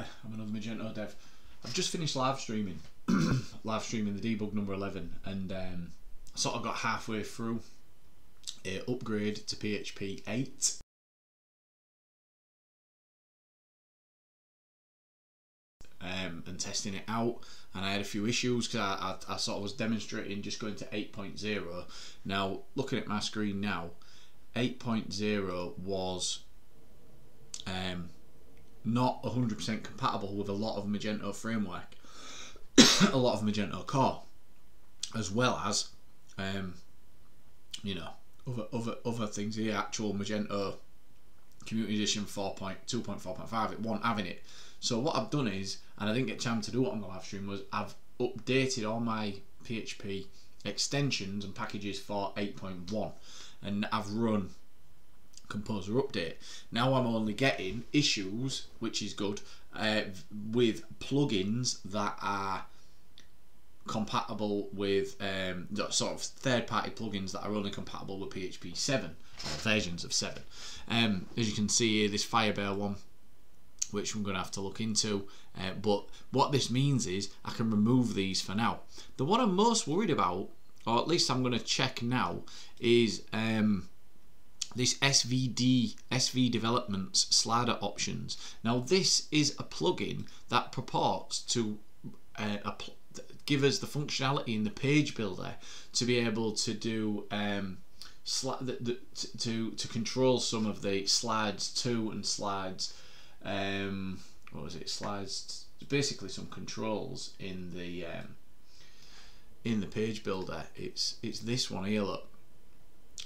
another I'm another Magento dev. I've just finished live streaming, live streaming the debug number eleven, and um, sort of got halfway through a upgrade to PHP eight. Um, and testing it out and I had a few issues because I, I, I, sort of was demonstrating just going to 8.0 now looking at my screen now 8.0 was um, not 100% compatible with a lot of Magento framework, a lot of Magento core, as well as, um, you know, other other other things. The actual Magento Community Edition 4.2.4.5, it won't having it. So what I've done is, and I didn't get chance to do it on the live stream, was I've updated all my PHP extensions and packages for 8.1, and I've run composer update. Now I'm only getting issues, which is good, uh, with plugins that are compatible with um, sort of third-party plugins that are only compatible with PHP 7 versions of 7. Um, as you can see here, this Firebear one, which I'm going to have to look into. Uh, but what this means is I can remove these for now. The one I'm most worried about, or at least I'm going to check now, is um, this SVD SV developments slider options. Now this is a plugin that purports to uh, give us the functionality in the page builder to be able to do um, the, the, to to control some of the slides two and slides um, what was it? Slides basically some controls in the um, in the page builder. It's it's this one here look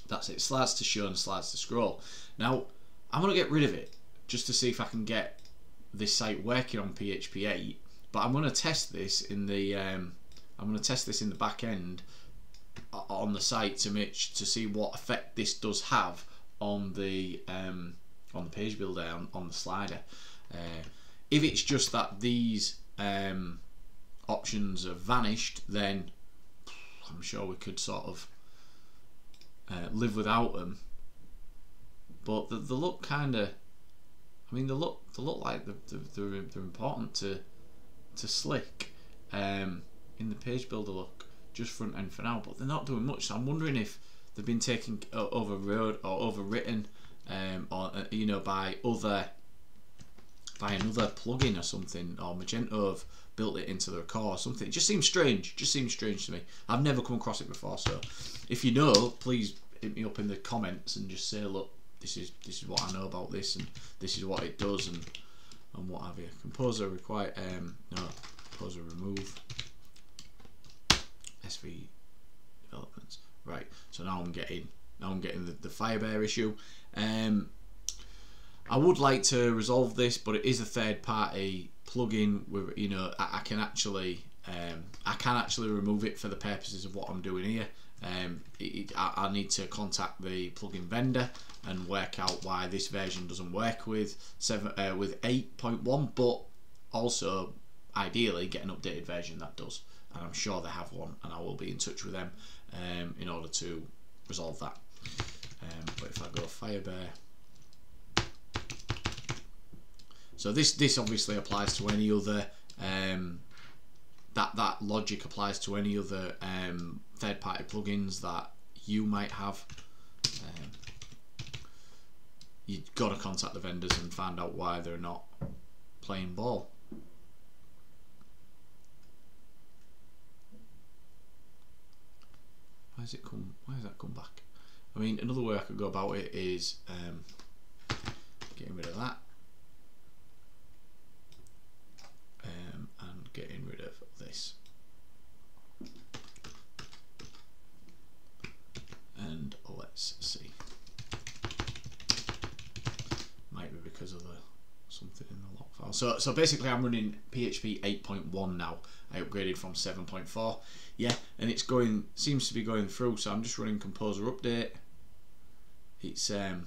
that's it. Slides to show and slides to scroll. Now, I'm to get rid of it just to see if I can get this site working on PHP 8. But I'm going to test this in the um, I'm to test this in the back end on the site to make to see what effect this does have on the um, on the page builder on, on the slider. Uh, if it's just that these um, options have vanished, then I'm sure we could sort of uh, live without them. But the, they look kind of, I mean, they look they look like they're, they're, they're important to to Slick um, in the page builder look just front end for now. But they're not doing much. So I'm wondering if they've been taken overrode or overwritten, um, or uh, you know, by other by another plugin or something, or Magento have built it into their core or something. It just seems strange. Just seems strange to me. I've never come across it before. So, if you know, please hit me up in the comments and just say, look, this is this is what I know about this, and this is what it does, and and what have you. Composer require um no composer remove SV developments. Right. So now I'm getting now I'm getting the, the Firebear issue. Um, I would like to resolve this, but it is a third party plugin. With you know, I, I can actually um, I can actually remove it for the purposes of what I'm doing here. Um, it, I, I, need to contact the plugin vendor and work out why this version doesn't work with seven uh, with 8.1, but also ideally get an updated version that does. And I'm sure they have one, and I will be in touch with them um, in order to resolve that. Um, but if I go Firebear So this this obviously applies to any other um, that that logic applies to any other um, third party plugins that you might have. Um, you've got to contact the vendors and find out why they're not playing ball. Why has it come? Why has that come back? I mean, another way I could go about it is um, getting rid of that. getting And let's see. Might be because of the something in the log file. So, so basically I'm running PHP 8.1 now. I upgraded from 7.4. Yeah, and it's going, seems to be going through. So I'm just running Composer Update. It's um,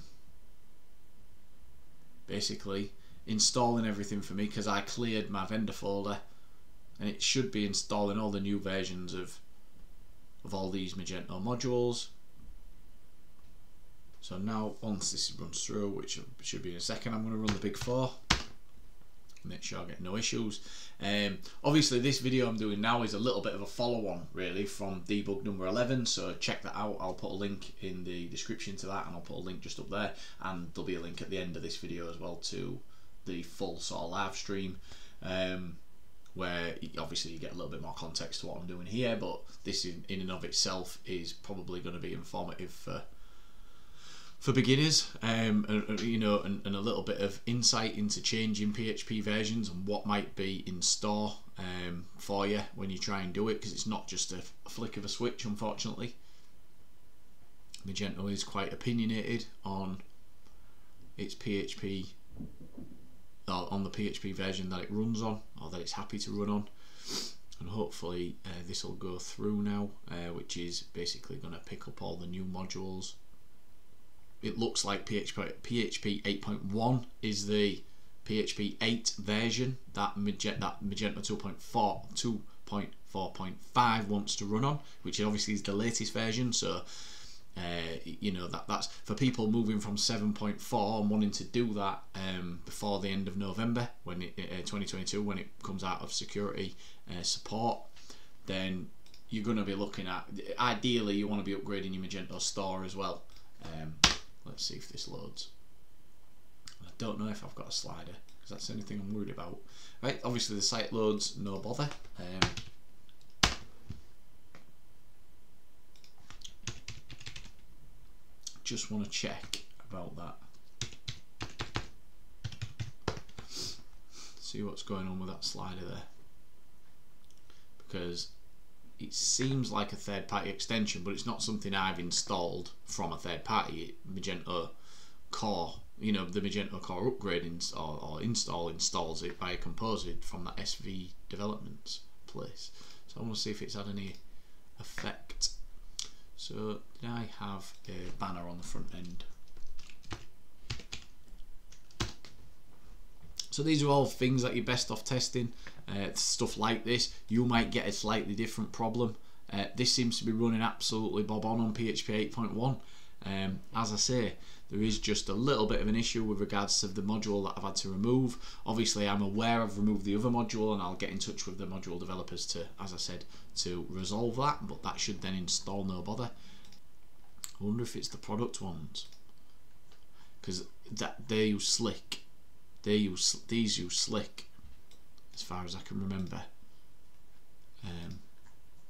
basically installing everything for me because I cleared my vendor folder and it should be installing all the new versions of of all these Magento modules so now once this runs through which should be in a second I'm going to run the big four make sure I get no issues. Um, obviously, this video I'm doing now is a little bit of a follow-on, really, from debug number 11. So check that out. I'll put a link in the description to that, and I'll put a link just up there, and there'll be a link at the end of this video as well to the full sort of live stream. Um, where obviously you get a little bit more context to what I'm doing here, but this in, in and of itself is probably going to be informative for for beginners, um, and, you know, and, and, a little bit of insight into changing PHP versions and what might be in store um, for you when you try and do it, because it's not just a, a, flick of a switch, unfortunately. Magento is quite opinionated on its PHP, on the PHP version that it runs on, or that it's happy to run on. And hopefully uh, this will go through now, uh, which is basically going to pick up all the new modules it looks like PHP PHP 8.1 is the PHP 8 version that Magenta, that Magento 2.4 2.4.5 wants to run on, which obviously is the latest version. So uh, you know that that's for people moving from 7.4 and wanting to do that um, before the end of November when it, uh, 2022 when it comes out of security uh, support. Then you're going to be looking at ideally you want to be upgrading your Magento store as well. Um, Let's see if this loads. I don't know if I've got a slider because that's the only thing I'm worried about. Right, obviously the site loads, no bother. Um, just want to check about that. See what's going on with that slider there. Because it seems like a third party extension, but it's not something I've installed from a third party. Magento Core, you know, the Magento Core upgrade or, or install installs it by a composer from that SV development place. So I want to see if it's had any effect. So did I have a banner on the front end? So these are all things that you're best off testing. Uh, stuff like this, you might get a slightly different problem. Uh, this seems to be running absolutely bob on on PHP 8.1. Um, as I say, there is just a little bit of an issue with regards to the module that I've had to remove. Obviously, I'm aware I've removed the other module and I'll get in touch with the module developers to, as I said, to resolve that, but that should then install no bother. I wonder if it's the product ones because that they use Slick they use these use Slick, as far as I can remember. Um,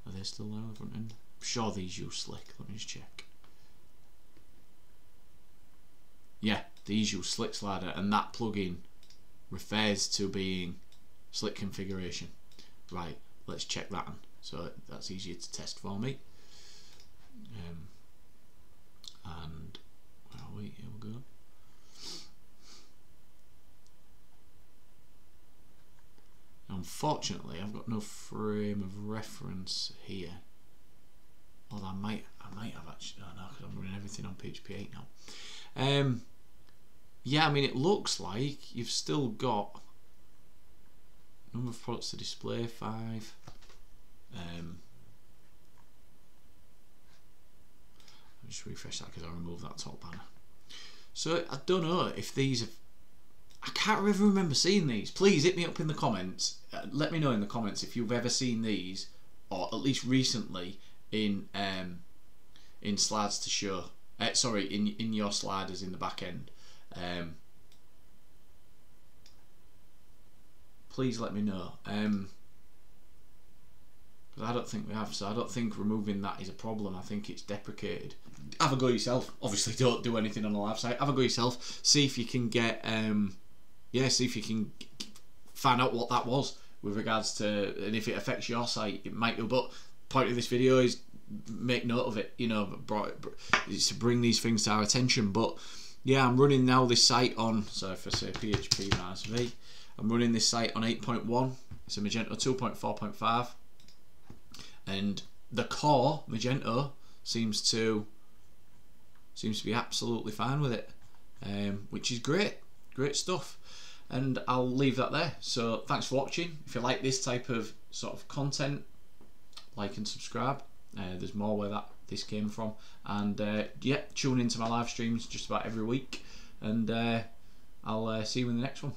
are they still there on the front end? I'm sure these use Slick. Let me just check. Yeah, the usual Slick Slider, and that plugin refers to being Slick configuration. Right, let's check that one. So that's easier to test for me. Um, and where are we? Here we go. Unfortunately, I've got no frame of reference here. Although I might, I might have actually. Oh no, because I'm running everything on PHP 8 now. Um, yeah, I mean, it looks like you've still got number of products to display five. Um, just refresh that because I removed that top banner. So I don't know if these have I can't ever remember seeing these. Please hit me up in the comments. Uh, let me know in the comments if you've ever seen these, or at least recently in um, in slides to show. Uh, sorry, in in your sliders in the back end. Um, please let me know. Um, I don't think we have, so I don't think removing that is a problem. I think it's deprecated. Have a go yourself. Obviously, don't do anything on the live site. Have a go yourself. See if you can get um, yeah, see if you can find out what that was with regards to and if it affects your site, it might do. But point of this video is make note of it. You know, to bring these things to our attention. But yeah, I'm running now this site on. So if I say PHP minus V, I'm running this site on 8.1. It's a Magento 2.4.5, and the core Magento seems to seems to be absolutely fine with it, um, which is great. Great stuff and I'll leave that there. So thanks for watching. If you like this type of sort of content, like and subscribe. Uh, there's more where that this came from, and uh, yeah, tune into my live streams just about every week, and uh, I'll uh, see you in the next one.